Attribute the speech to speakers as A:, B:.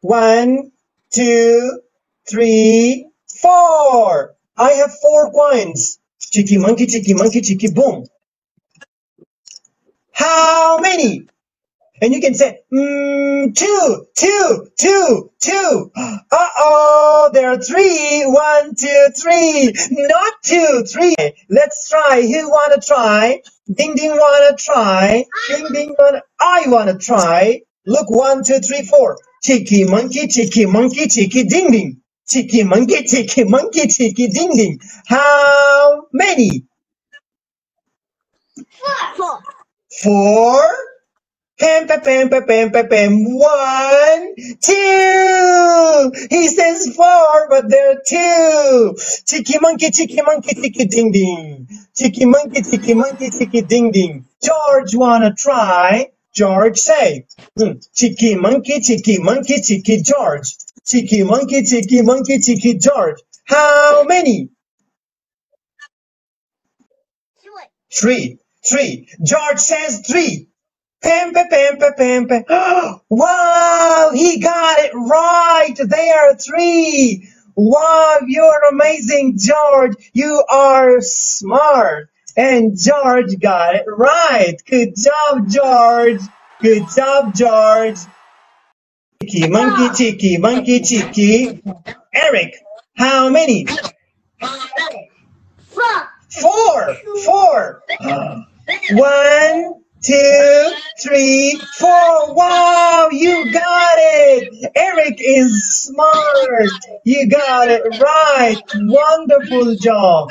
A: One, two, three, four. I have four coins. Chicky monkey, chicky monkey, chicky boom. How many? And you can say, mm, two, two, two, two. Uh-oh, there are three. One, two, three. Not two, three. Let's try. Who wanna try? Ding, ding, wanna try? Ding, ding, wanna, I wanna try. Look, one, two, three, four. Chicky monkey, chicky monkey, chicky ding, ding. Chicky monkey, chicky monkey, chicky ding, ding. How many?
B: Four.
A: Four. Pam, pam, pam, pam, pam, pam, pam. One, two. He says four, but there are two. Chicky monkey, chicky monkey, chicky ding ding. Chicky monkey, chicky monkey, chicky ding ding. George wanna try? George say. Hmm. Chicky monkey, chicky monkey, chicky George. Chicky monkey, chicky monkey, chicky George. How many?
B: Three.
A: Three. George says three. Pam, pam, pam. Wow, he got it right. There are three. Wow, you're amazing, George. You are smart. And George got it right. Good job, George. Good job, George. Chicky, monkey, ah. chicky, monkey, chicky. Eric, how many?
B: Four.
A: Four. Four. One, two, three, four. Wow, you got it. Eric is smart. You got it right. Wonderful job.